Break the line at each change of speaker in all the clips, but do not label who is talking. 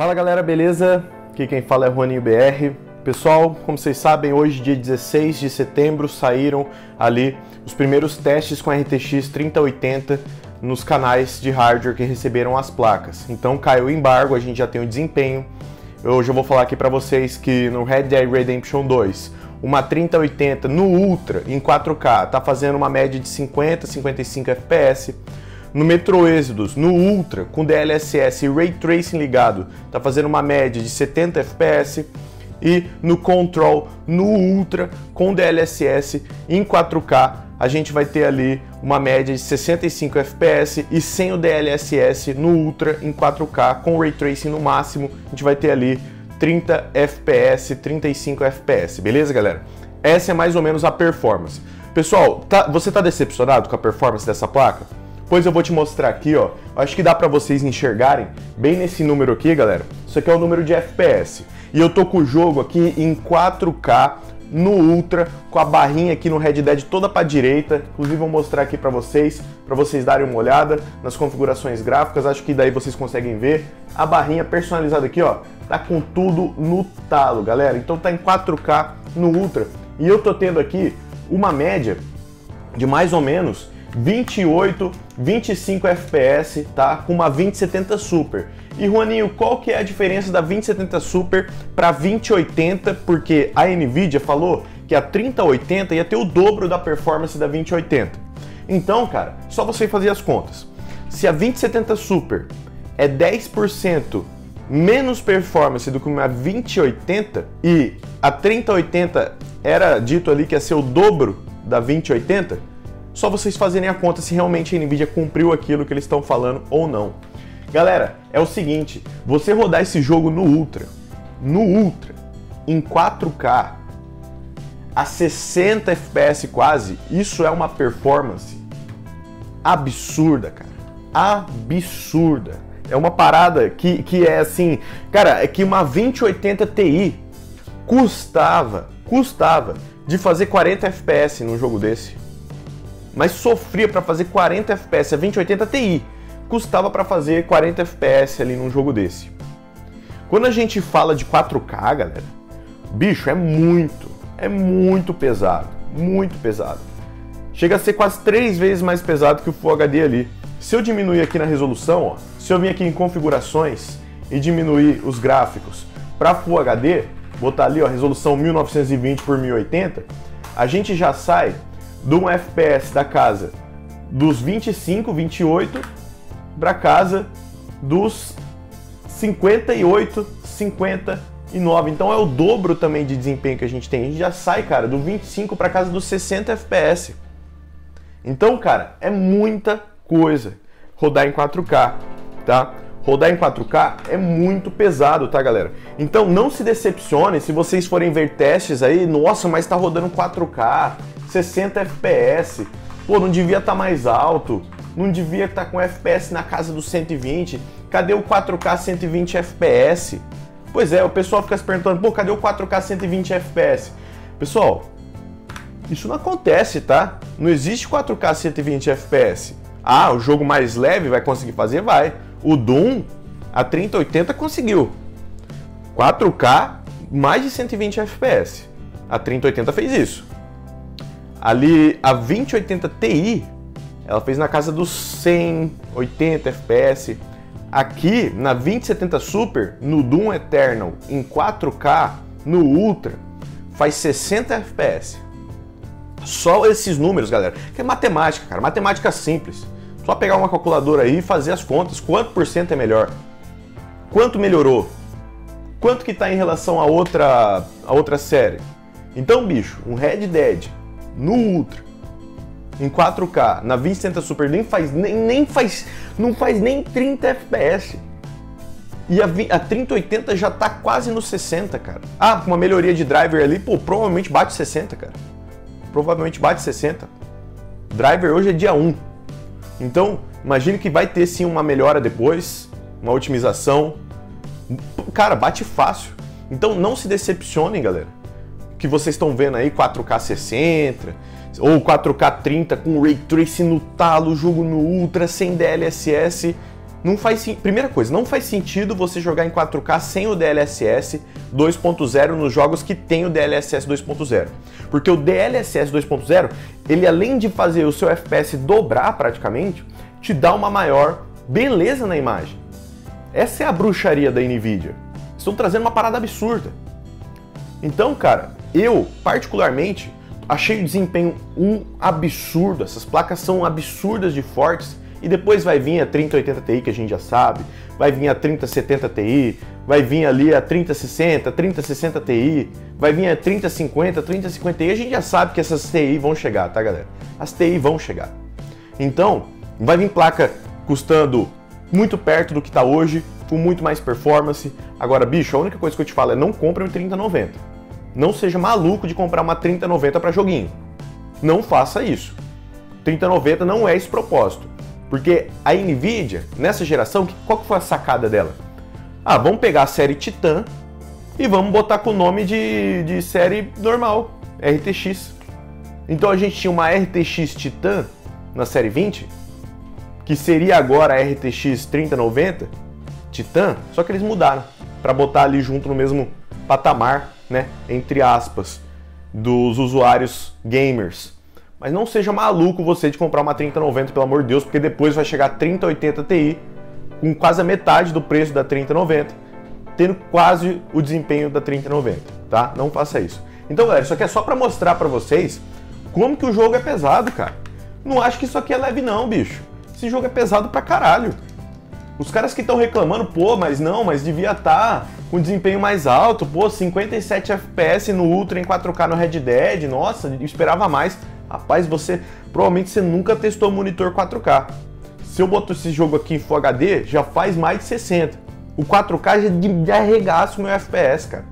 Fala galera, beleza? Aqui quem fala é Juaninho BR. Pessoal, como vocês sabem, hoje, dia 16 de setembro, saíram ali os primeiros testes com a RTX 3080 nos canais de hardware que receberam as placas. Então caiu o embargo, a gente já tem o desempenho. Hoje eu vou falar aqui para vocês que no Red Dead Redemption 2, uma 3080 no Ultra em 4K tá fazendo uma média de 50, 55 FPS. No Metro Exodus, no Ultra, com DLSS e Ray Tracing ligado, tá fazendo uma média de 70 FPS. E no Control, no Ultra, com DLSS em 4K, a gente vai ter ali uma média de 65 FPS e sem o DLSS no Ultra em 4K, com Ray Tracing no máximo, a gente vai ter ali 30 FPS, 35 FPS, beleza, galera? Essa é mais ou menos a performance. Pessoal, tá, você está decepcionado com a performance dessa placa? Pois eu vou te mostrar aqui, ó. Acho que dá para vocês enxergarem bem nesse número aqui, galera. Isso aqui é o número de FPS. E eu tô com o jogo aqui em 4K no Ultra, com a barrinha aqui no Red Dead toda para direita. Inclusive vou mostrar aqui para vocês, para vocês darem uma olhada nas configurações gráficas. Acho que daí vocês conseguem ver a barrinha personalizada aqui, ó. Tá com tudo no talo, galera. Então tá em 4K no Ultra. E eu tô tendo aqui uma média de mais ou menos 28, 25 FPS, tá? Com uma 2070 Super. E Juaninho, qual que é a diferença da 2070 Super para 2080? Porque a Nvidia falou que a 3080 ia ter o dobro da performance da 2080. Então, cara, só você fazer as contas. Se a 2070 Super é 10% menos performance do que uma 2080 e a 3080 era dito ali que ia ser o dobro da 2080, só vocês fazerem a conta se realmente a Nvidia cumpriu aquilo que eles estão falando ou não. Galera, é o seguinte, você rodar esse jogo no Ultra, no Ultra, em 4K, a 60 FPS quase, isso é uma performance absurda, cara. Absurda. É uma parada que, que é assim, cara, é que uma 2080 Ti custava, custava de fazer 40 FPS num jogo desse mas sofria para fazer 40 FPS. A 2080 Ti custava para fazer 40 FPS ali num jogo desse. Quando a gente fala de 4K, galera, bicho, é muito, é muito pesado, muito pesado. Chega a ser quase três vezes mais pesado que o Full HD ali. Se eu diminuir aqui na resolução, ó, se eu vir aqui em configurações e diminuir os gráficos para Full HD, botar ali ó, resolução 1920 por 1080, a gente já sai de um FPS da casa dos 25, 28 para casa dos 58, 59. Então é o dobro também de desempenho que a gente tem. A gente já sai, cara, do 25 para casa dos 60 FPS. Então, cara, é muita coisa rodar em 4K, tá? Rodar em 4K é muito pesado, tá, galera? Então não se decepcione se vocês forem ver testes aí, nossa, mas tá rodando 4K, 60 FPS. Pô, não devia estar tá mais alto, não devia estar tá com FPS na casa dos 120. Cadê o 4K 120 FPS? Pois é, o pessoal fica se perguntando, pô, cadê o 4K 120 FPS? Pessoal, isso não acontece, tá? Não existe 4K 120 FPS. Ah, o jogo mais leve vai conseguir fazer? Vai. O Doom, a 3080 conseguiu. 4K, mais de 120 FPS. A 3080 fez isso. Ali a 2080 Ti, ela fez na casa dos 180 FPS. Aqui na 2070 Super, no Doom Eternal em 4K, no Ultra, faz 60 FPS. Só esses números, galera. Que é matemática, cara. Matemática simples. Só pegar uma calculadora aí e fazer as contas. Quanto por cento é melhor? Quanto melhorou? Quanto que está em relação a outra, a outra série? Então, bicho, um Red Dead no Ultra, em 4K, na 2070 Super, nem faz, nem, nem faz, não faz nem 30 FPS. E a, a 3080 já tá quase no 60, cara. Ah, com uma melhoria de driver ali, pô, provavelmente bate 60, cara. Provavelmente bate 60. Driver hoje é dia 1. Então, imagine que vai ter sim uma melhora depois, uma otimização. Cara, bate fácil. Então não se decepcionem, galera que vocês estão vendo aí, 4K 60 ou 4K 30 com Ray Tracing no talo, jogo no Ultra, sem DLSS. Não faz primeira coisa, não faz sentido você jogar em 4K sem o DLSS 2.0 nos jogos que tem o DLSS 2.0. Porque o DLSS 2.0, ele além de fazer o seu FPS dobrar praticamente, te dá uma maior beleza na imagem. Essa é a bruxaria da Nvidia. Estão trazendo uma parada absurda. Então, cara, eu particularmente achei o desempenho um absurdo. Essas placas são absurdas de fortes e depois vai vir a 3080 Ti, que a gente já sabe, vai vir a 3070 Ti, vai vir ali a 3060, 3060 Ti, vai vir a 3050, 3050 Ti. A gente já sabe que essas TI vão chegar, tá, galera? As TI vão chegar. Então, vai vir placa custando muito perto do que está hoje, com muito mais performance. Agora, bicho, a única coisa que eu te falo é não compre um 3090. Não seja maluco de comprar uma 3090 para joguinho. Não faça isso. 3090 não é esse propósito. Porque a Nvidia, nessa geração, qual que foi a sacada dela? Ah, vamos pegar a série Titan e vamos botar com o nome de, de série normal, RTX. Então a gente tinha uma RTX Titan na série 20, que seria agora a RTX 3090 Titan, só que eles mudaram para botar ali junto no mesmo patamar, né, entre aspas, dos usuários gamers. Mas não seja maluco você de comprar uma 3090, pelo amor de Deus, porque depois vai chegar a 3080 Ti com quase a metade do preço da 3090, tendo quase o desempenho da 3090, tá? Não faça isso. Então, galera, isso aqui é só para mostrar para vocês como que o jogo é pesado, cara. Não acho que isso aqui é leve não, bicho. Esse jogo é pesado pra caralho. Os caras que estão reclamando, pô, mas não, mas devia estar tá com desempenho mais alto, pô, 57 FPS no Ultra em 4K no Red Dead, nossa, esperava mais. Rapaz, você provavelmente você nunca testou monitor 4K. Se eu boto esse jogo aqui em Full HD, já faz mais de 60. O 4K já, já arregaça o meu FPS, cara.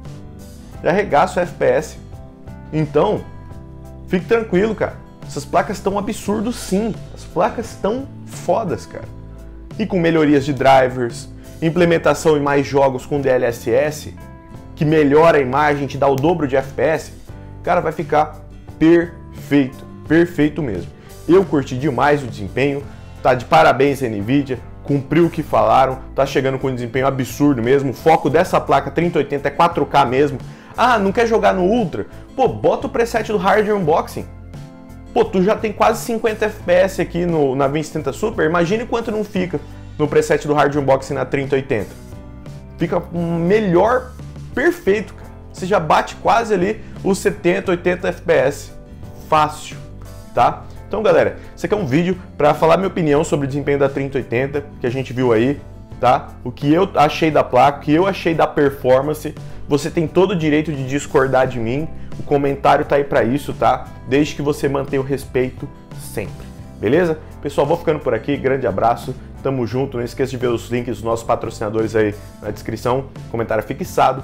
Já arregaça o FPS. Então, fique tranquilo, cara. Essas placas estão absurdos sim. As placas estão fodas, cara. E com melhorias de drivers, implementação em mais jogos com DLSS, que melhora a imagem, te dá o dobro de FPS, cara, vai ficar perfeito perfeito mesmo. Eu curti demais o desempenho, tá de parabéns a Nvidia, cumpriu o que falaram, tá chegando com um desempenho absurdo mesmo. O foco dessa placa 3080 é 4K mesmo. Ah, não quer jogar no Ultra? Pô, bota o preset do Hardware Unboxing. Pô, tu já tem quase 50 FPS aqui no, na 2070 Super, imagine quanto não fica no preset do Hardware Unboxing na 3080. Fica melhor, perfeito, cara. Você já bate quase ali os 70, 80 FPS. Fácil tá? Então, galera, esse aqui é um vídeo para falar minha opinião sobre o desempenho da 3080 que a gente viu aí, tá? O que eu achei da placa, o que eu achei da performance. Você tem todo o direito de discordar de mim. O comentário tá aí para isso, tá? Desde que você mantenha o respeito sempre. Beleza? Pessoal, vou ficando por aqui. Grande abraço. Tamo junto. Não esqueça de ver os links dos nossos patrocinadores aí na descrição. Comentário fixado.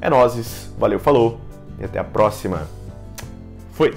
É nozes. Valeu, falou e até a próxima. Fui.